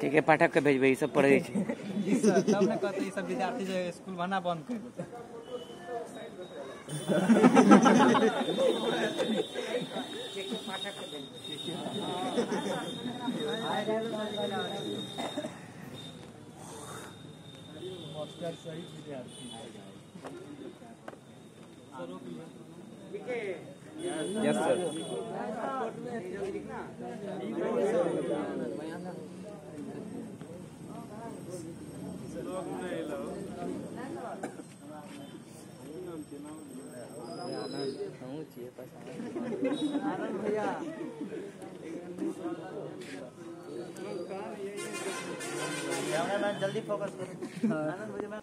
के के पाठक के भेजबै ई सब पढ़ै छै। जी सर तब ने कहते ई सब विद्यार्थी जे स्कूल बना बंद कर देते। मास्टर सही विद्यार्थी। यस सर आनंद भैया जल्दी फोकस करो आनंद भैया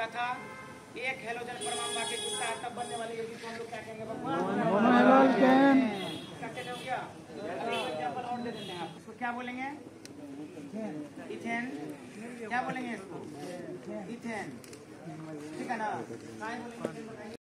টাকা एक हेलोजन परमाणु बाकी जिसका तब बनने वाली है जिसको हम लोग क्या कहेंगे? क्या कहते हो। क्या अभी एक एग्ज़ाम्पल और दे देते हैं आप। इसको क्या बोलेंगे? इथेन। क्या बोलेंगे इसको? इथेन। ठीक है ना? काय बोलेंगे